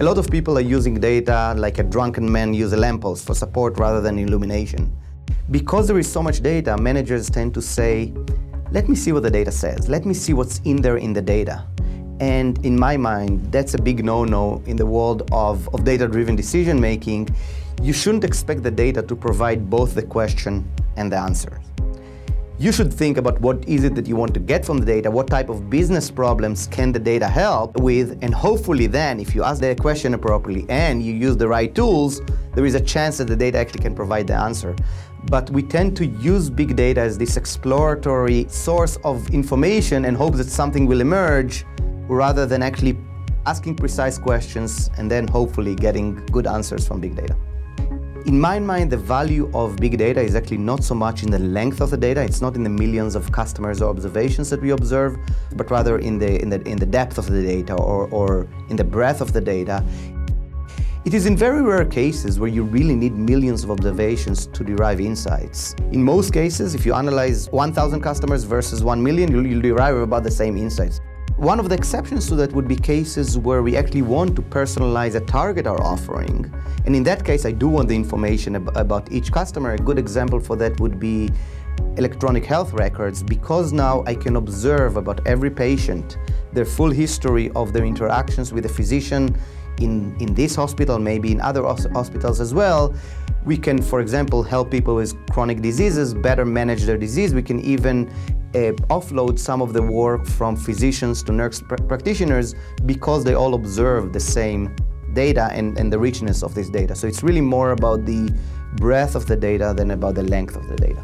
A lot of people are using data like a drunken man uses a lamppost for support rather than illumination. Because there is so much data, managers tend to say, let me see what the data says. Let me see what's in there in the data. And in my mind, that's a big no-no in the world of, of data-driven decision making. You shouldn't expect the data to provide both the question and the answers. You should think about what is it that you want to get from the data, what type of business problems can the data help with, and hopefully then, if you ask the question appropriately and you use the right tools, there is a chance that the data actually can provide the answer. But we tend to use big data as this exploratory source of information and hope that something will emerge rather than actually asking precise questions and then hopefully getting good answers from big data. In my mind, the value of big data is actually not so much in the length of the data, it's not in the millions of customers or observations that we observe, but rather in the, in the, in the depth of the data or, or in the breadth of the data. It is in very rare cases where you really need millions of observations to derive insights. In most cases, if you analyze 1,000 customers versus 1 million, you'll, you'll derive about the same insights. One of the exceptions to that would be cases where we actually want to personalize and target our offering. And in that case, I do want the information ab about each customer. A good example for that would be electronic health records because now I can observe about every patient their full history of their interactions with a physician in, in this hospital, maybe in other hospitals as well. We can, for example, help people with chronic diseases better manage their disease. We can even uh, offload some of the work from physicians to nurse pr practitioners because they all observe the same data and, and the richness of this data. So it's really more about the breadth of the data than about the length of the data.